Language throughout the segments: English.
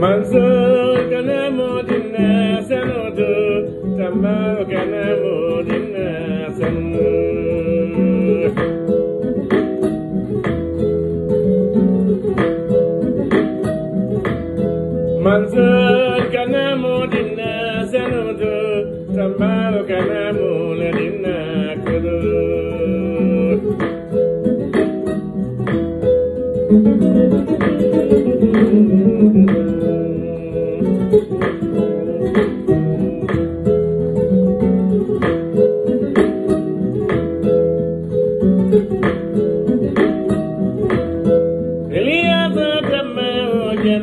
Manzo can I more than a son of the Tamaro can I more than a son of the Manzo can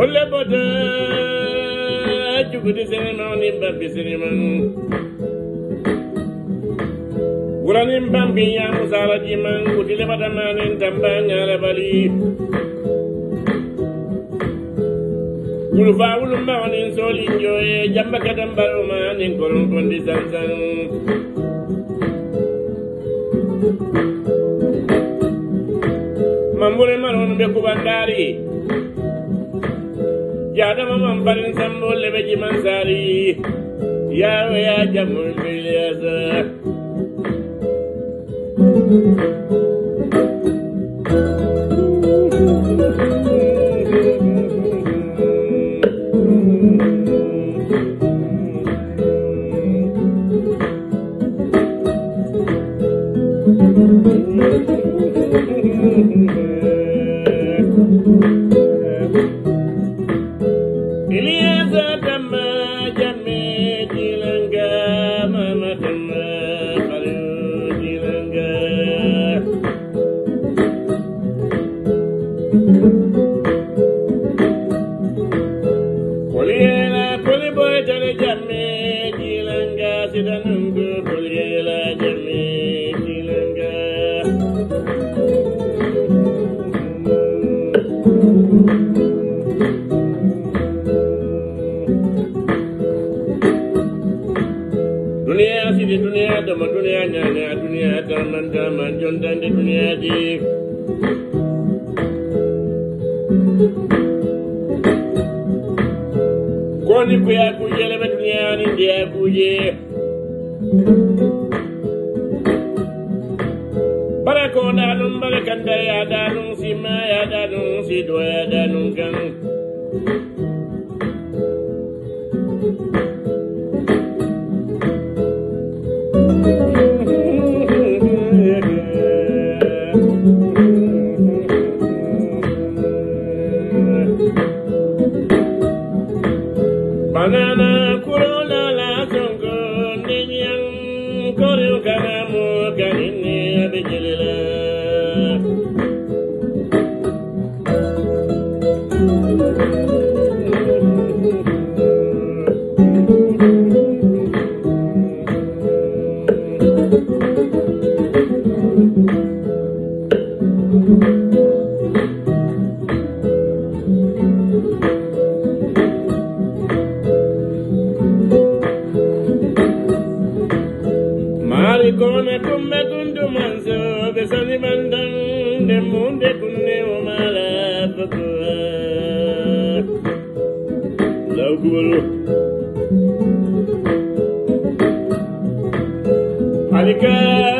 wolle bota jugude sene mawnin babbe sene man. Wuranin bambi yamusaraji man kutile batamanen tamba ñala bali. Wulfa wulumba onin solin njoye jamba kadan barumanin kolon kondi sansan mambure manon be kubandari. Jadama man barin sambo lebe jiman sari yawe ya jamul biliyasa Iliyasa jamme jilanga sidanangu bulgela jamme jilanga dunia sidi dunia dama dunia nyanya dunia daman daman jondan di dunia di. Koni kuya kujele lebe duniya ni ndiya kuje bara ko danum bara kanda ya danum sima ya danum sido ya danum kan Banana Kone kumbe kundu manso bandang de munde kunne. Alika